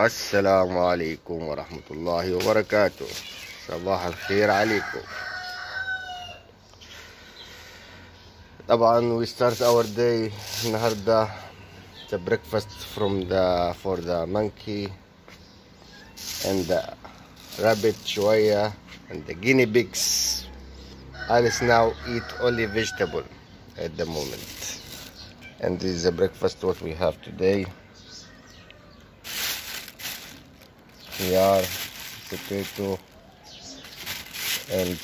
السلام عليكم ورحمة الله وبركاته صباح الخير عليكم طبعا we start our day النهاردة the breakfast from the for the monkey and the rabbit شوية and the guinea pigs Alice now eat only vegetable at the moment and this is the breakfast what we have today khiyar, potato, and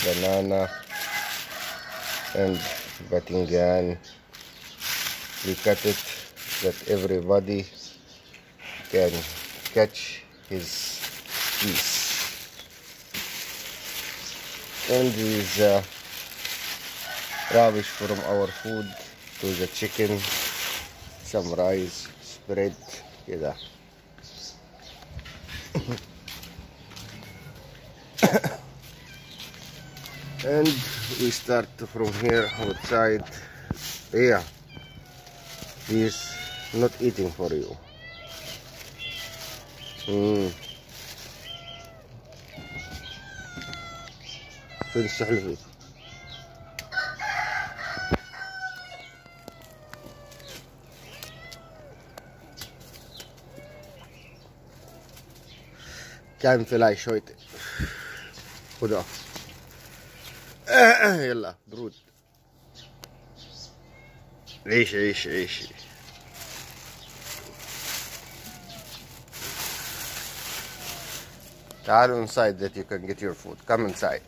banana, and batingan. We cut it that everybody can catch his piece. And these uh, rubbish from our food to the chicken, some rice, spread, yeah. and we start from here outside yeah he's not eating for you mm. فين السحلفة كان في لاي شوية خذها يلا برود. عيش عيش عيش. تعالوا inside that you can get your food. Come inside.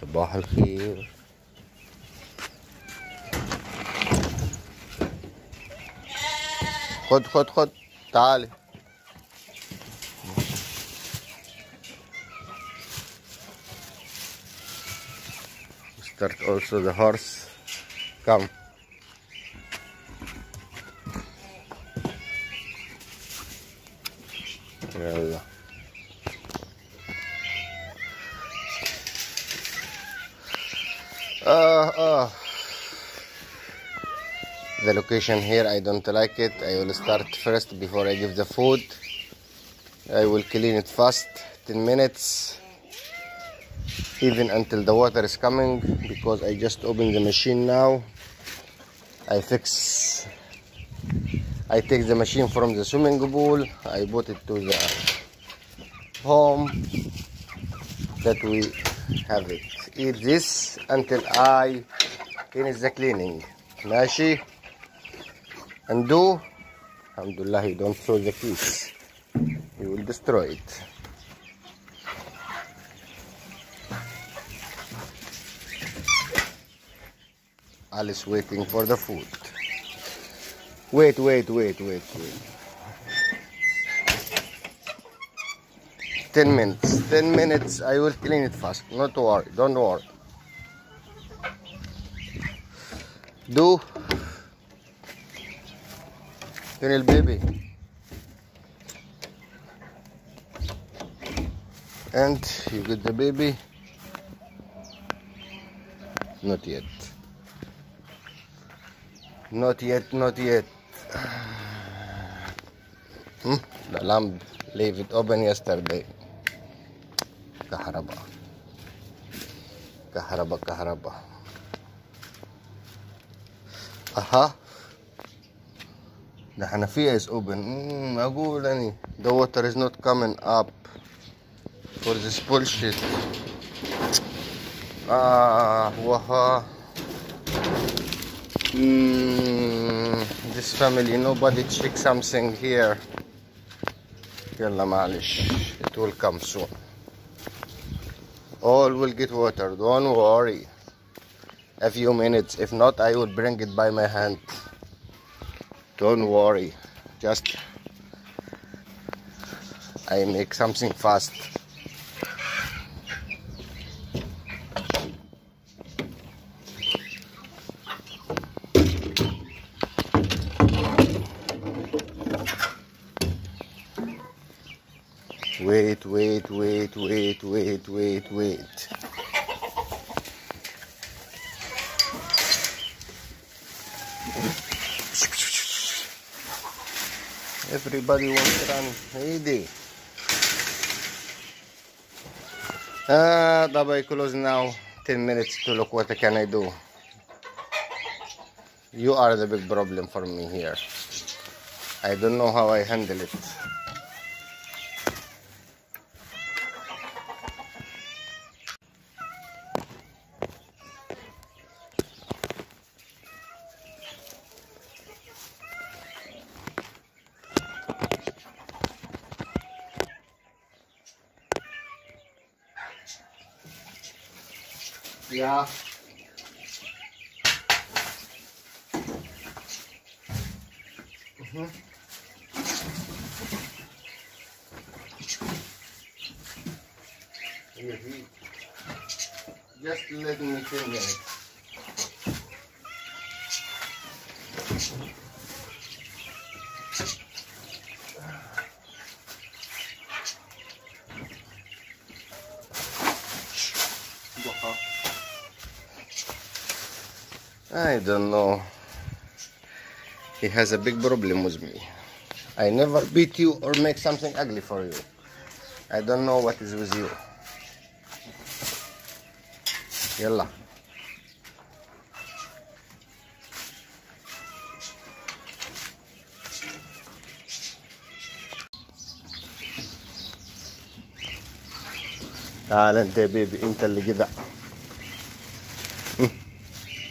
صباح الخير. خد خد خد. تعالي start also the horse come. There uh, uh, the location here I don't like it. I will start first before I give the food. I will clean it fast 10 minutes even until the water is coming because I just opened the machine now I fix I take the machine from the swimming pool I put it to the home that we have it eat this until I finish the cleaning ماشي and do Alhamdulillah you don't throw the piece you will destroy it Alice waiting for the food. Wait, wait, wait, wait, wait. 10 minutes. 10 minutes. I will clean it fast. Not worry. Don't worry. Do. Feel baby. And you get the baby. Not yet. Not yet, not yet. Hmm? The lamp leave it open yesterday. Kaharaba. Kaharaba, kaharaba. Aha. The Hanafiya is open. Mm, أقول أني the water is not coming up for this bullshit. Ah, waha. Mm, this family nobody check something here يلا معلش it will come soon all will get water don't worry a few minutes if not I will bring it by my hand don't worry just I make something fast Wait. Everybody wants to run. Heidi. Ah, Baba, close now. 10 minutes to look what can I do. You are the big problem for me here. I don't know how I handle it. Yeah. Mm-hmm. Just let me finish. don't know. He has a big problem with me. I never beat you or make something ugly for you. I don't know what is with you. يلا تعال انت يا بيبي انت اللي جدع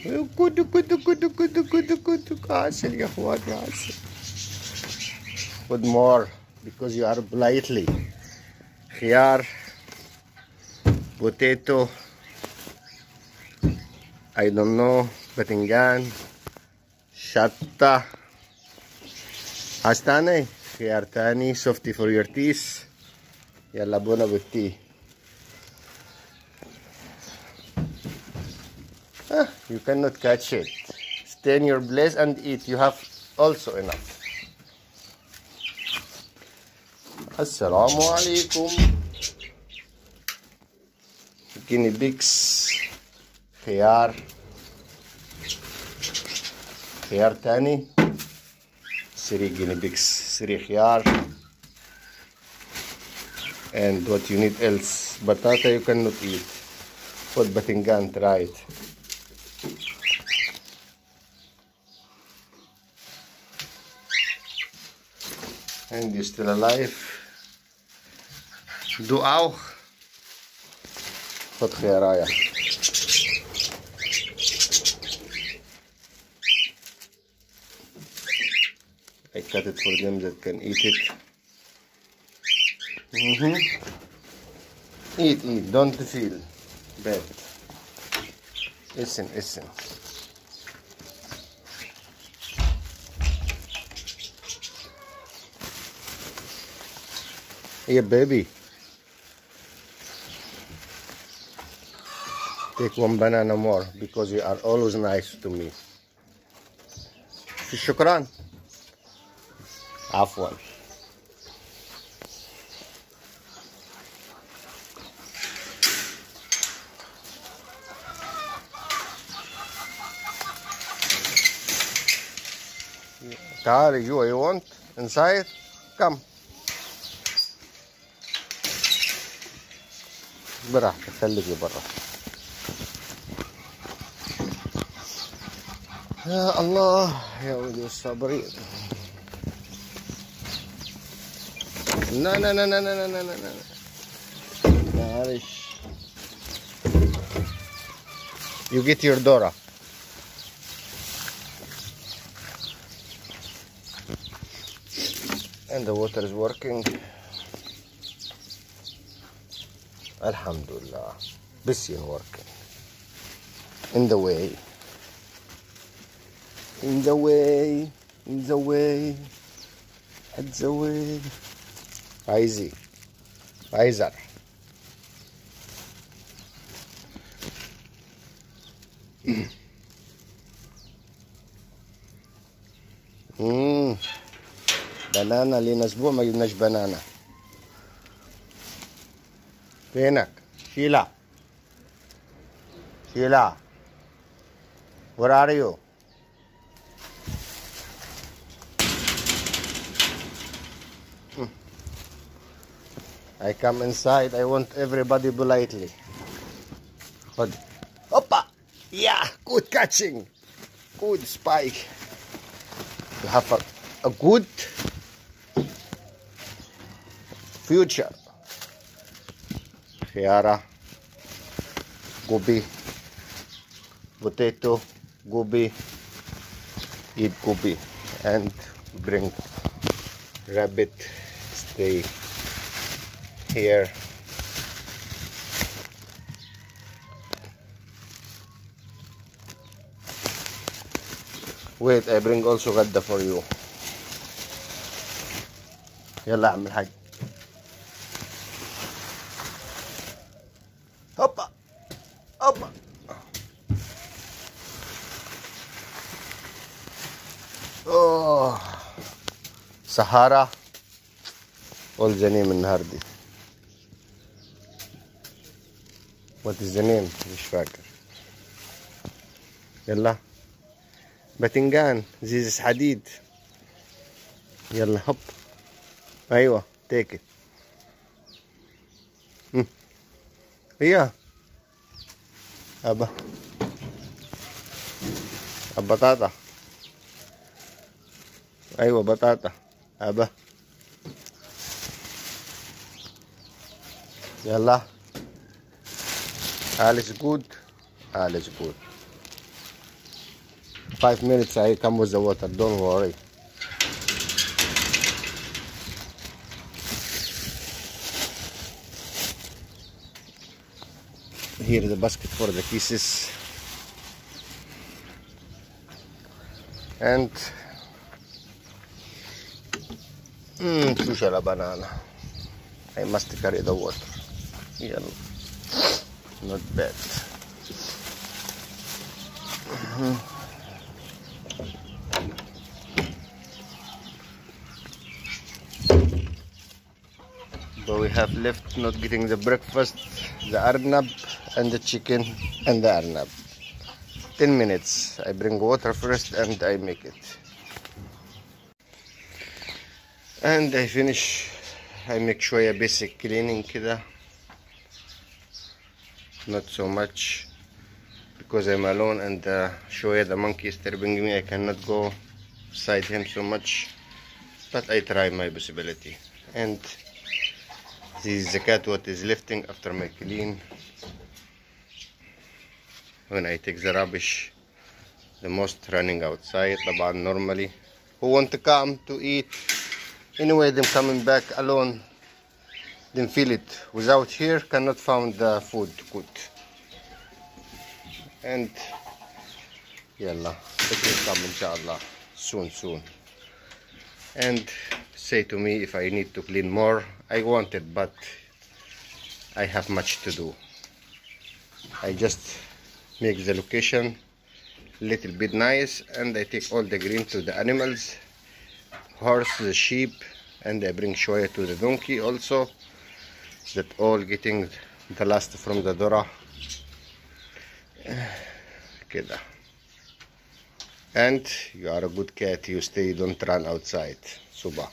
كدو كدو كدو كدو كدو كدو عسل يا اخواتي عسل خد more because you are politely خيار potato I don't know باذنجان شطة عايز تاني خيار تاني سوفتي for your teeth يلا بونا بالتي you cannot catch it. Stay in your place and eat. You have also enough. Assalamu alaikum. Guinea pigs. خيار. خيار تاني. Three guinea pigs. Three خيار. And what you need else? Batata you cannot eat. Put batingan, try it. still alive. Du auch. Wat ga? I cut it for them that can eat it. Mm -hmm. Eat, eat, don't feel bad. Listen, listen. Here, baby. Take one banana more because you are always nice to me. شكرا عفوا تعالي جوا you want inside come براحتك خليكي برا يا الله يا ولدي الصابرين لا لا لا لا لا لا لا لا معلش You get your Dora. And the water is working. الحمد لله بس ينوركن in the way. In the way. In the way. حد زويد عايزي عايز زرع بنانا لينا أسبوع ما جبناش بنانا பேனக் Sheila, Sheila, where are you? Hmm. I come inside. I want everybody politely. Hold. Hoppa! Yeah, good catching. Good spike. You have a, a good future Khiara, gobi, potato, gobi, eat gobi, and bring rabbit stay here wait I bring also غدا for you يلا يا عم الحاج هوبا هوبا أوه. سحاره والجنين النهار دي. وقت الجنين مش فاكر. يلا. بتنجان زيزس حديد. يلا هوب. أيوه تيكت هيا أبا. البطاطا. أيوة بطاطا. أبا. يلا. أليس جود أليس جود 5 minutes I come with the water. Don't worry. Here the basket for the kisses and mm, a banana. I must carry the water. Not bad. But we have left not getting the breakfast the arnab and the chicken and the arnab 10 minutes I bring water first and I make it and I finish I make شوية basic cleaning كده not so much because I'm alone and uh, شوية the monkey is disturbing me I cannot go beside him so much but I try my possibility and this is the cat what is lifting after my clean when I take the rubbish the most running outside طبعا normally who want to come to eat anyway them coming back alone then feel it without here cannot found the food good and yalla it will come inshallah soon soon and say to me if I need to clean more I want it but I have much to do I just make the location little bit nice and I take all the green to the animals horse the sheep and I bring shoya to the donkey also that all getting the last from the Dora كده and you are a good cat you stay don't run outside super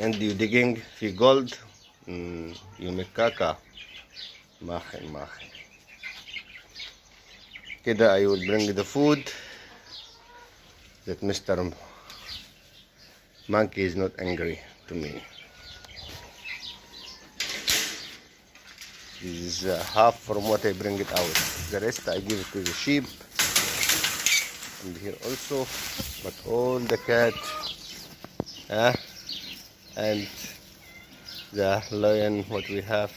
and you digging في gold mm, you make caca Mache, mache. Kida, I will bring the food that Mr. Monkey is not angry to me. This is uh, half from what I bring it out. The rest I give it to the sheep. And here also, but all the cat uh, and the lion what we have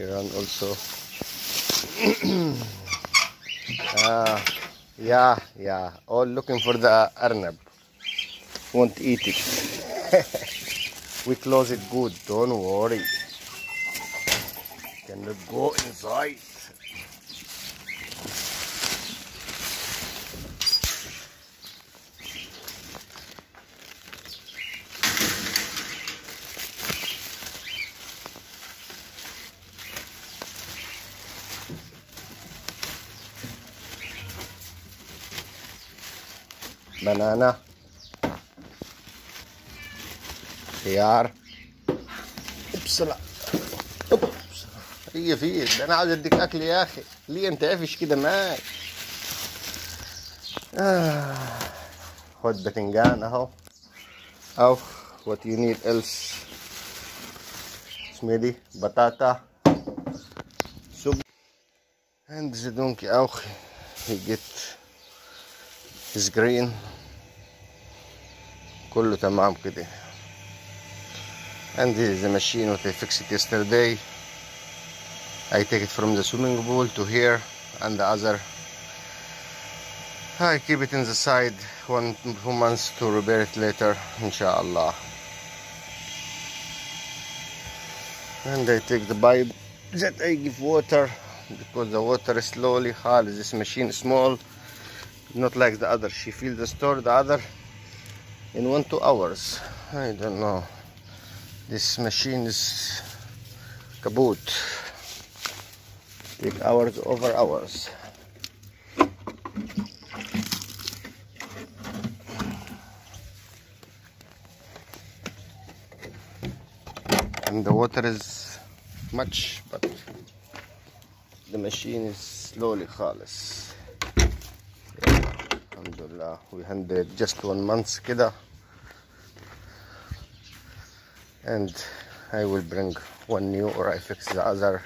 on also. Ah yeah yeah. All looking for the arnab. Won't eat it. We close it good. Don't worry. Cannot go inside banana خيار. أوب. هي في ده أنا عاوز أديك أكل يا أخي. ليه أنت قافش كده معاك؟ آه. خد باذنجان أهو. أو what you need else. اسمه دي؟ بطاطا. soup and the donkey auch he get his green كله تمام كده and this is the machine what I fixed yesterday I take it from the swimming pool to here and the other I keep it in the side one two months to repair it later inshallah and I take the pipe that I give water because the water is slowly hard this machine is small not like the other she fills the store the other in one two hours I don't know this machine is kaput take hours over hours and the water is much but the machine is slowly خالص الحمد لله we handled just one month كده and I will bring one new or I fix the other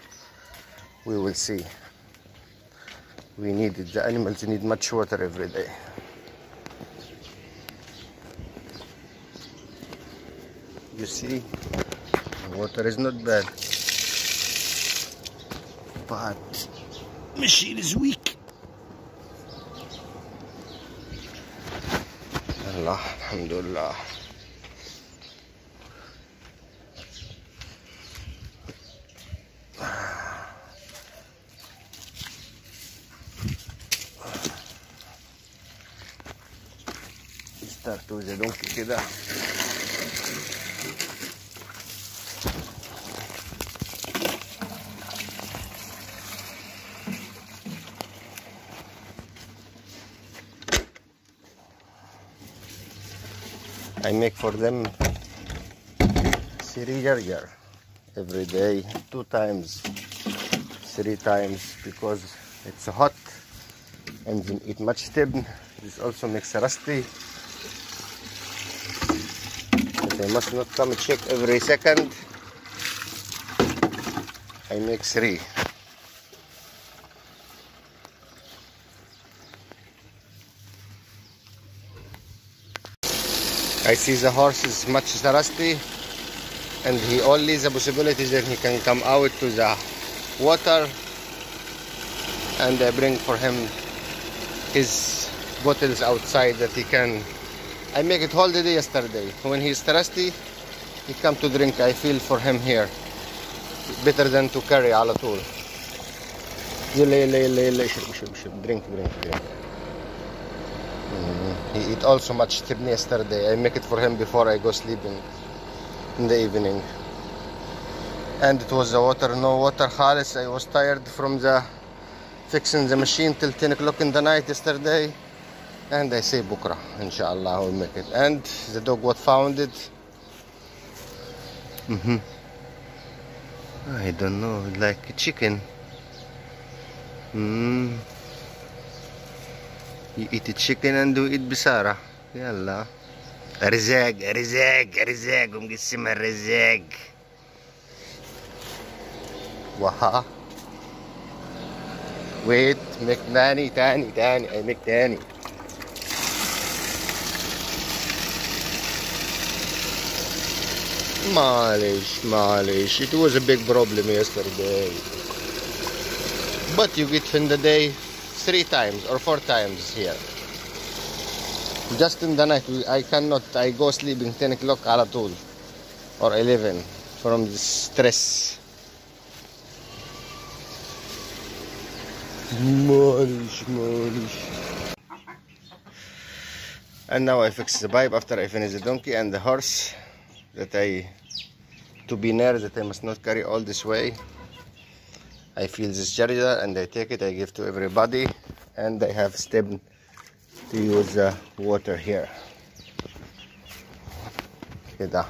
we will see we need it the animals need much water every day you see the water is not bad but machine is weak الله الحمد لله. ستارت دونك كده make for them burger every day, two times, three times because it's hot and they eat much thin. This also makes rusty. But they must not come check every second. I make three. I see the horse is much rusty and he only the possibility that he can come out to the water and I bring for him his bottles outside that he can I make it all the day yesterday when he's thirsty he come to drink I feel for him here better than to carry على طول يلا يلا يلا يلا اشرب اشرب اشرب drink drink drink He eat also much chibni yesterday. I make it for him before I go sleeping in the evening. And it was the water, no water khalis. I was tired from the fixing the machine till 10 o'clock in the night yesterday. And I say bukra, inshallah, I will make it. And the dog was found it. Mm -hmm. I don't know, like a chicken. Mm. You eat the chicken and do it bisara. Yalla. Rizeg, rizeg, rizeg. Um gisima rizeg. Waha. Wait, McNanny, Danny, Danny, I McDanny. Malish, malish. It was a big problem yesterday. But you get in the day three times or four times here. Just in the night, I cannot, I go sleeping 10 o'clock على طول or 11 from the stress. معلش معلش And now I fix the pipe after I finish the donkey and the horse that I, to be near that I must not carry all this way. I feel this charger and I take it I give to everybody and I have step to use uh, water here. كده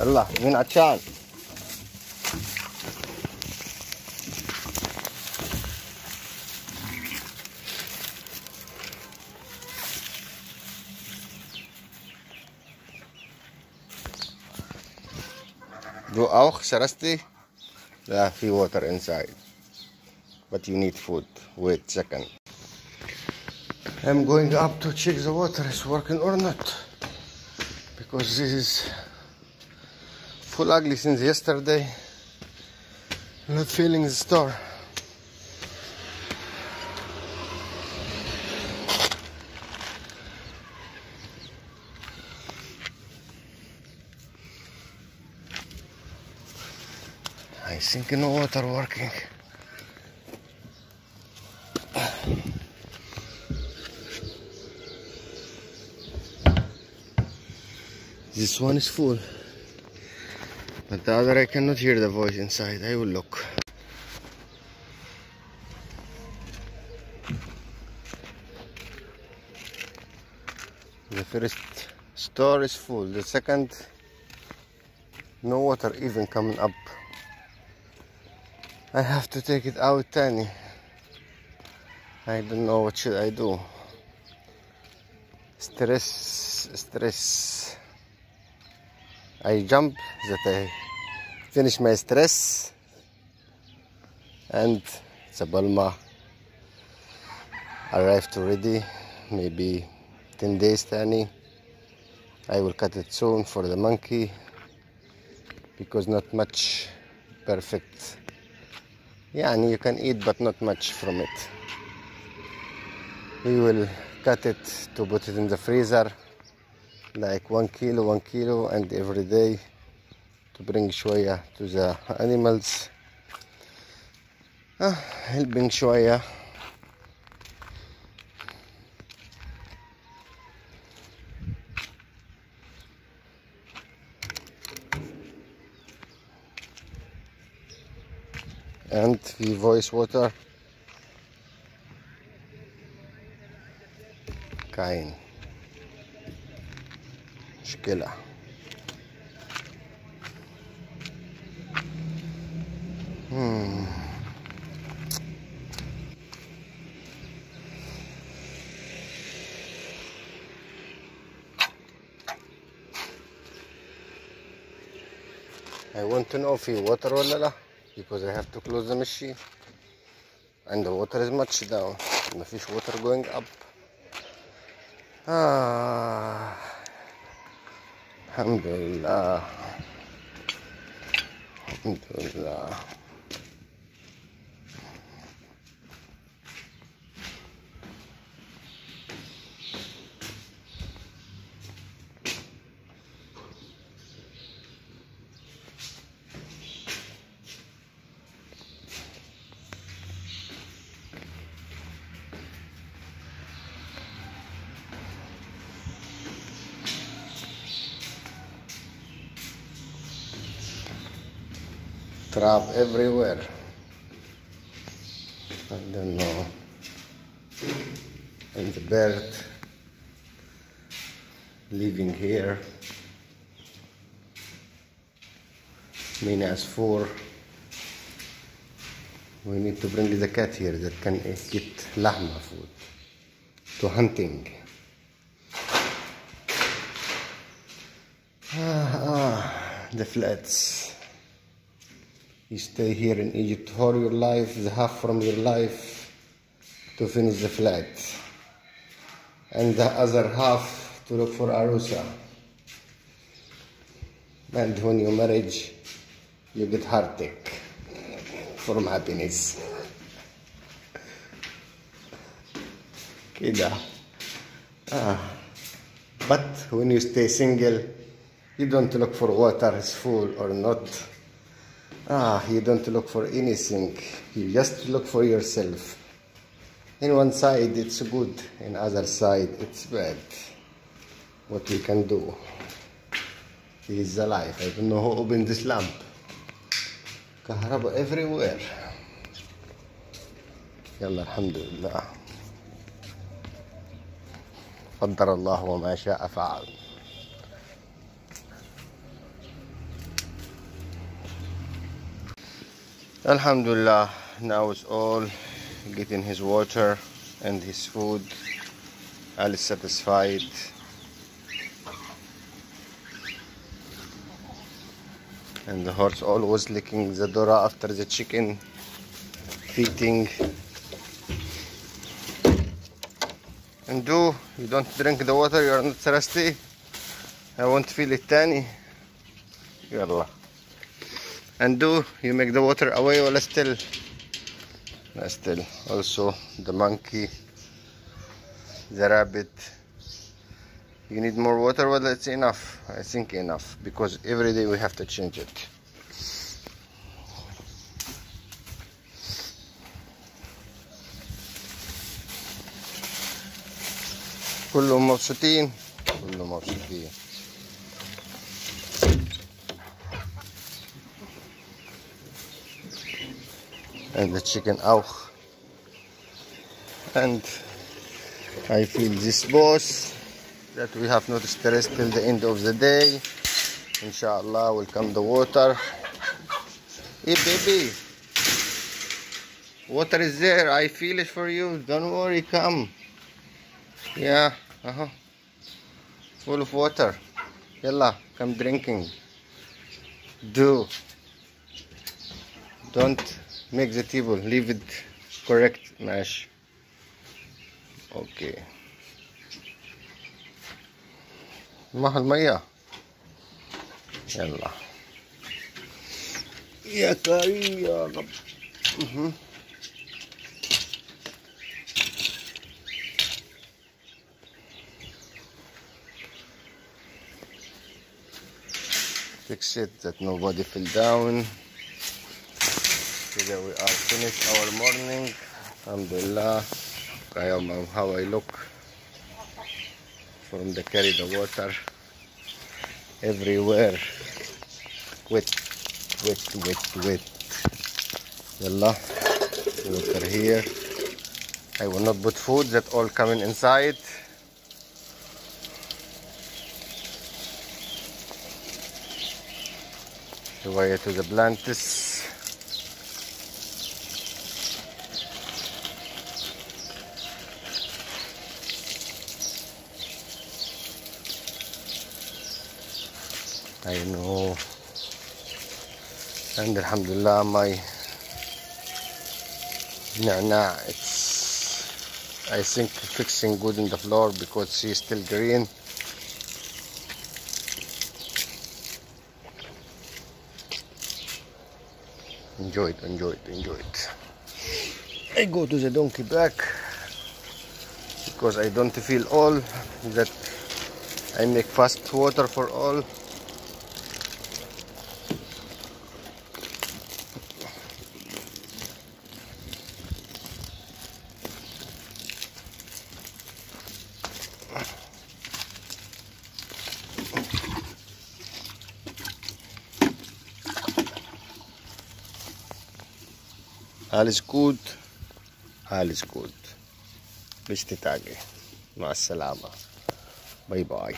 يلا مين عطشان Du auch, Sharasti? Yeah, few water inside. But you need food. Wait second. I'm going up to check the water is working or not. Because this is full ugly since yesterday. Not feeling the store. I think no water working. This one is full. But the other I cannot hear the voice inside. I will look. The first store is full. The second no water even coming up. I have to take it out Tani. I don't know what should I do. Stress, stress. I jump that I finish my stress and Sabalma arrived already maybe 10 days Tani. I will cut it soon for the monkey because not much perfect yeah and you can eat but not much from it we will cut it to put it in the freezer like one kilo one kilo and every day to bring شوية to the animals ah, helping شوية and في voice water كاين مشكلة Hmm. I want to know في water ولا لا because I have to close the machine and the water is much down ما فيش water going up ah الحمد لله الحمد لله trap everywhere. I don't know. And the bird living here. Four. We need to bring the cat here that can get lahma food to hunting. Ah, ah, the flats. You stay here in Egypt for your life, the half from your life to finish the flat. And the other half to look for Arusa. And when you marriage, you get heartache from happiness. كده. Ah. But when you stay single, you don't look for water is full or not. Ah, you don't look for anything. You just look for yourself. In one side it's good, in other side it's bad. What we can do? He is alive. I don't know who opened this lamp. كهرباء everywhere. يلا الحمد لله. قدر الله وما شاء فعل. Alhamdulillah, now it's all getting his water and his food. Al is satisfied. And the horse always licking the Dora after the chicken feeding. And do you don't drink the water, you are not thirsty. I won't feel it tani. يلا and do you make the water away ولا still لا still also the monkey the rabbit you need more water whether it's enough I think enough because every day we have to change it كلهم مبسوطين كلهم مبسوطين and the chicken auch and I feel this boss that we have not stress till the end of the day. Inshallah will come the water. Hey baby water is there. I feel it for you. Don't worry come. Yeah uh -huh. full of water. Yalla come drinking. Do. Don't make the table leave it correct mash okay ما المية يلا يا كريم يا رب مهم. fix it that nobody fell down today we are uh, finished our morning. Alhamdulillah. I am um, how I look. From the carry the water. Everywhere. Wet wet wet wet. Yalla water here. I will not put food that all coming inside. The Way to the plantis I know and alhamdulillah my nana it's I think fixing good in the floor because she's still green. Enjoy it enjoy it enjoy it. I go to the donkey back because I don't feel all that I make fast water for all Alles gut. Alles gut. Bis die Tage. Masalama. Bye bye.